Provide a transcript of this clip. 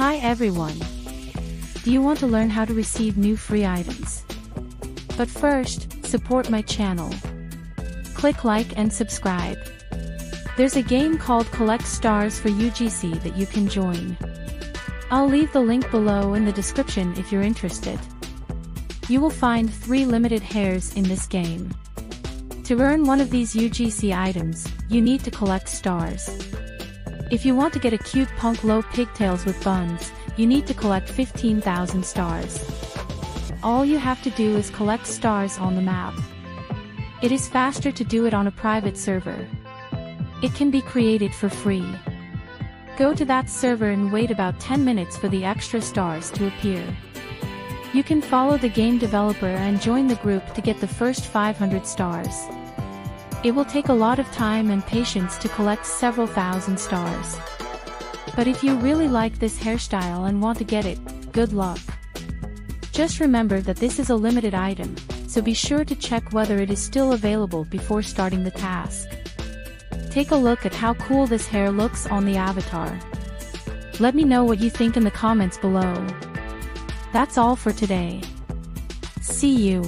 Hi everyone! Do you want to learn how to receive new free items? But first, support my channel. Click like and subscribe. There's a game called Collect Stars for UGC that you can join. I'll leave the link below in the description if you're interested. You will find 3 limited hairs in this game. To earn one of these UGC items, you need to collect stars. If you want to get a cute punk low pigtails with buns, you need to collect 15,000 stars. All you have to do is collect stars on the map. It is faster to do it on a private server. It can be created for free. Go to that server and wait about 10 minutes for the extra stars to appear. You can follow the game developer and join the group to get the first 500 stars. It will take a lot of time and patience to collect several thousand stars. But if you really like this hairstyle and want to get it, good luck. Just remember that this is a limited item, so be sure to check whether it is still available before starting the task. Take a look at how cool this hair looks on the avatar. Let me know what you think in the comments below. That's all for today. See you.